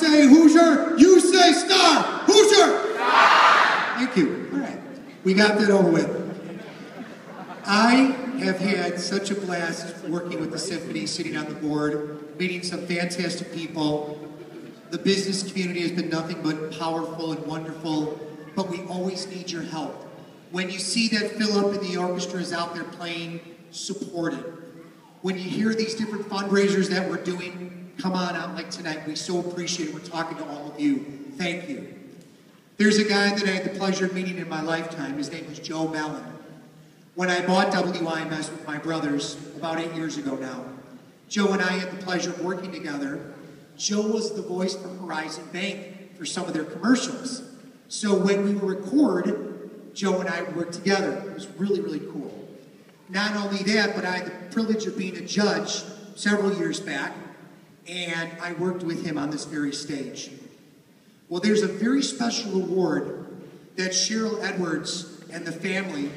say Hoosier, you say Star. Hoosier! Star! Thank you. All right. We got that over with. I have had such a blast working with the symphony, sitting on the board, meeting some fantastic people. The business community has been nothing but powerful and wonderful, but we always need your help. When you see that Philip and the orchestra is out there playing, support it. When you hear these different fundraisers that we're doing, come on out like tonight. We so appreciate it. We're talking to all of you. Thank you. There's a guy that I had the pleasure of meeting in my lifetime. His name was Joe Mellen. When I bought WIMS with my brothers about eight years ago now, Joe and I had the pleasure of working together. Joe was the voice for Horizon Bank for some of their commercials. So when we would record Joe and I worked together. It was really, really cool. Not only that, but I had the privilege of being a judge several years back, and I worked with him on this very stage. Well, there's a very special award that Cheryl Edwards and the family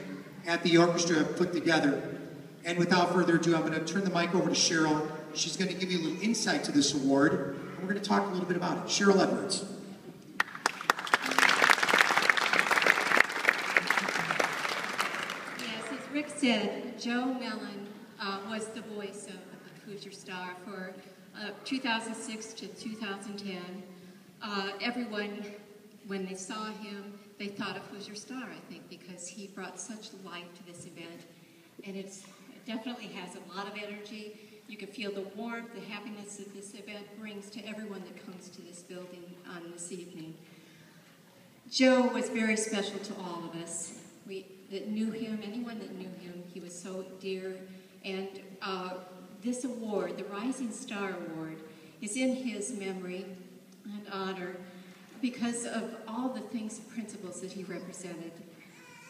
at the orchestra have put together. And without further ado, I'm going to turn the mic over to Cheryl. She's going to give you a little insight to this award, and we're going to talk a little bit about it. Cheryl Edwards. Yes, as Rick said, Joe Mellen uh, was the voice of the Hoosier Star for uh, 2006 to 2010. Uh, everyone, when they saw him, they thought of Hoosier Star, I think, because he brought such life to this event. And it definitely has a lot of energy. You can feel the warmth, the happiness that this event brings to everyone that comes to this building on this evening. Joe was very special to all of us. We, that knew him, anyone that knew him, he was so dear. And uh, this award, the Rising Star Award, is in his memory and honor because of all the things and principles that he represented.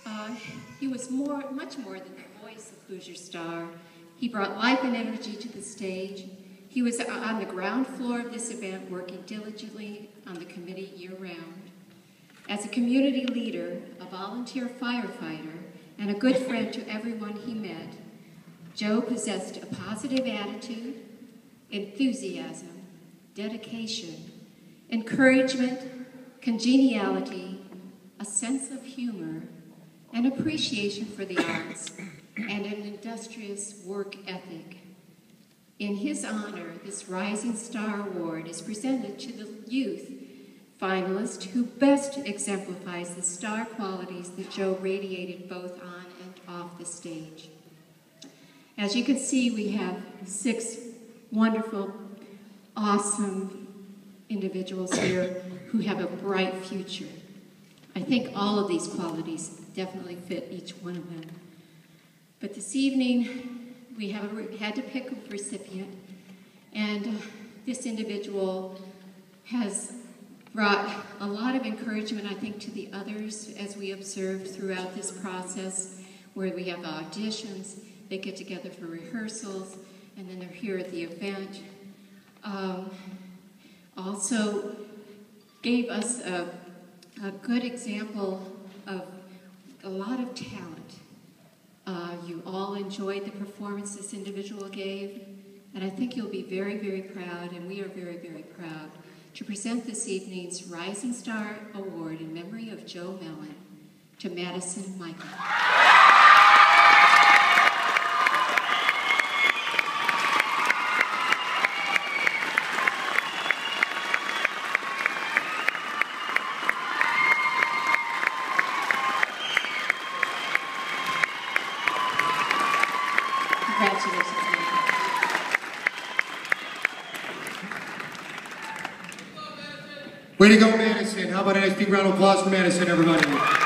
Uh, he was more, much more than the voice of Hoosier Star. He brought life and energy to the stage. He was on the ground floor of this event, working diligently on the committee year-round. As a community leader, a volunteer firefighter, and a good friend to everyone he met, Joe possessed a positive attitude, enthusiasm, dedication, encouragement, congeniality, a sense of humor, an appreciation for the arts, and an industrious work ethic. In his honor, this Rising Star Award is presented to the youth finalist who best exemplifies the star qualities that Joe radiated both on and off the stage. As you can see, we have six wonderful, awesome individuals here who have a bright future. I think all of these qualities definitely fit each one of them. But this evening, we have a, had to pick a recipient, and uh, this individual has brought a lot of encouragement, I think, to the others as we observed throughout this process where we have auditions, they get together for rehearsals, and then they're here at the event. Um, also gave us a, a, good example of a lot of talent. Uh, you all enjoyed the performance this individual gave, and I think you'll be very, very proud, and we are very, very proud to present this evening's Rising Star Award in memory of Joe Mellen to Madison Michael. Way to go, Madison. How about a nice big round of applause for Madison, everybody?